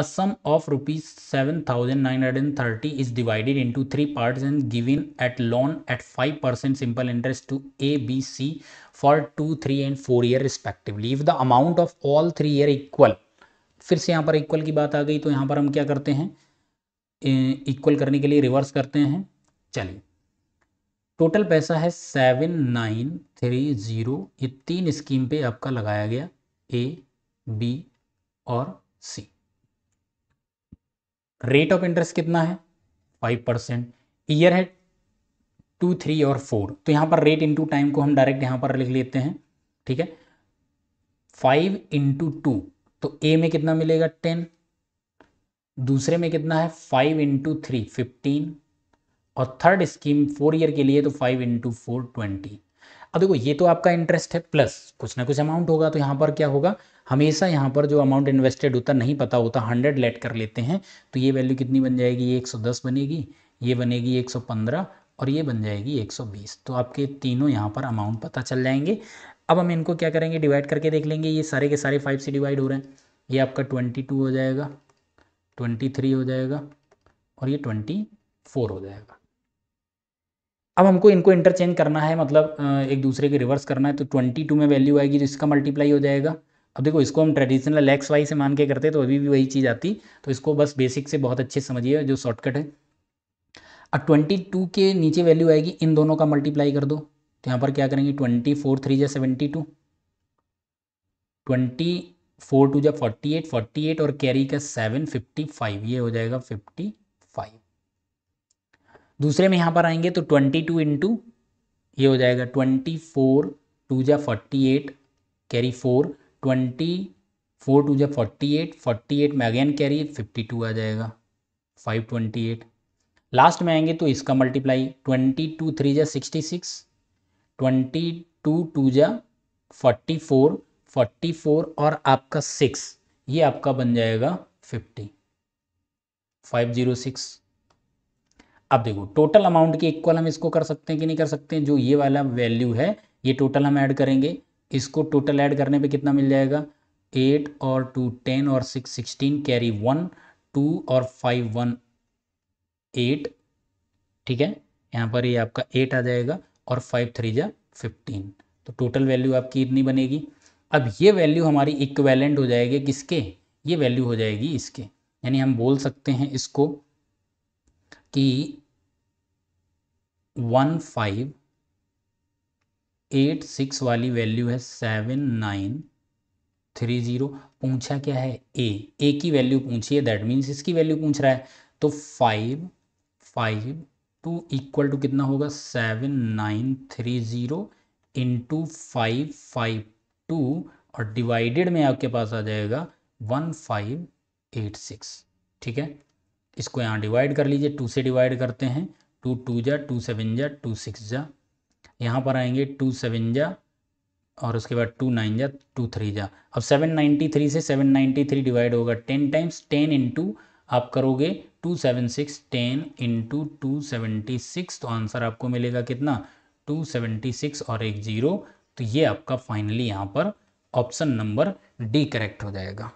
A sum of rupees 7930 is divided into three parts and given at loan at 5% simple interest to A, B, C for 2, 3 and 4 year respectively. If the amount of all three year equal फिर से यहाँ पर equal की बात आ गई तो यहाँ पर हम क्या करते हैं इक्वल करने के लिए रिवर्स करते हैं चलिए टोटल पैसा है सेवन नाइन थ्री ज़ीरो ये तीन स्कीम पे आपका लगाया गया ए बी और सी रेट ऑफ़ इंटरेस्ट कितना है? फाइव परसेंट ईयर है टू थ्री और फोर तो यहाँ पर रेट इंटू टाइम को हम डायरेक्ट यहाँ पर लिख लेते हैं, ठीक है? फाइव इंटू टू तो ए में कितना मिलेगा? टेन दूसरे में कितना है? फाइव इंटू थ्री फिफ्टीन और थर्ड स्कीम फोर ईयर के लिए तो फाइव इंटू फोर ट्वेंटी अब देखो, ये तो आपका इंटरेस्ट है प्लस कुछ ना कुछ अमाउंट होगा तो यहाँ पर क्या होगा? हमेशा यहाँ पर जो अमाउंट इन्वेस्टेड होता, नहीं पता होता हंड्रेड लेट कर लेते हैं तो ये वैल्यू कितनी बन जाएगी? ये एक सौ दस बनेगी, ये बनेगी एक सौ पंद्रह और ये बन जाएगी एक सौ बीस। तो आपके तीनों यहाँ पर अमाउंट पता चल जाएँगे। अब हम इनको क्या करेंगे? डिवाइड करके देख लेंगे, ये सारे के सारे फाइव से डिवाइड हो रहे हैं। ये आपका ट्वेंटी टू हो जाएगा ट्वेंटी थ्री हो जाएगा और ये ट्वेंटी फोर हो जाएगा। अब हमको इनको इंटरचेंज करना है मतलब एक दूसरे के रिवर्स करना है तो ट्वेंटी टू में वैल्यू आएगी तो इसका मल्टीप्लाई हो जाएगा। अब देखो, इसको हम ट्रेडिशनल एक्स वाई से मान के करते तो अभी भी वही चीज़ आती। तो इसको बस बेसिक से बहुत अच्छे समझिए, जो शॉर्टकट है। अब ट्वेंटी टू के नीचे वैल्यू आएगी, इन दोनों का मल्टीप्लाई कर दो। तो यहाँ पर क्या करेंगे ट्वेंटी फोर थ्री जा seventy two twenty four two जा फोर्टी एट फोर्टी एट और कैरी का सेवन फिफ्टी फाइव ये हो जाएगा फिफ्टी दूसरे में यहाँ पर आएँगे तो ट्वेंटी टू इंटू ये हो जाएगा ट्वेंटी फोर टू जा forty eight carry four twenty four two जा फोर्टी एट फोर्टी एट में अगेन कैरी फिफ्टी टू आ जाएगा फाइव ट्वेंटी एट लास्ट में आएँगे तो इसका मल्टीप्लाई ट्वेंटी टू थ्री जा sixty six twenty two two जा फोर्टी फोर फोर्टी फोर और आपका सिक्स ये आपका बन जाएगा फिफ्टी फाइव ज़ीरो सिक्स अब देखो टोटल अमाउंट के इक्वल हम इसको कर सकते हैं कि नहीं कर सकते हैं? जो ये वाला वैल्यू है, ये टोटल हम ऐड करेंगे। इसको टोटल ऐड करने पे कितना मिल जाएगा? एट और टू टेन और six sixteen carry one two और फाइव वन एट ठीक है? यहाँ पर ये आपका एट आ जाएगा और फाइव थ्री जा फिफ्टीन तो टोटल वैल्यू आपकी इतनी बनेगी। अब ये वैल्यू हमारी इक्वेलेंट हो जाएगी किसके? ये वैल्यू हो जाएगी इसके। यानी हम बोल सकते हैं इसको कि वन फाइव एट सिक्स वाली वैल्यू है सेवन नाइन थ्री ज़ीरो पूछा क्या है? ए ए की वैल्यू पूछी है दैट मीन्स इसकी वैल्यू पूछ रहा है। तो five five two equal to कितना होगा? Seven nine three zero into five five two और डिवाइडेड में आपके पास आ जाएगा वन फाइव एट सिक्स ठीक है? इसको यहाँ डिवाइड कर लीजिए टू से डिवाइड करते हैं। टू टू जा, टू सेवन जा, टू सिक्स जा। यहाँ पर आएँगे टू सेवन जा और उसके बाद टू नाइन जा, टू थ्री जा। अब सेवन नाइन्टी थ्री से सेवन नाइन्टी थ्री डिवाइड होगा टेन टाइम्स, टेन इंटू आप करोगे two seven six, ten into two seventy six तो आंसर आपको मिलेगा कितना? टू सेवेंटी सिक्स और एक ज़ीरो। तो ये आपका फाइनली यहाँ पर ऑप्शन नंबर डी करेक्ट हो जाएगा।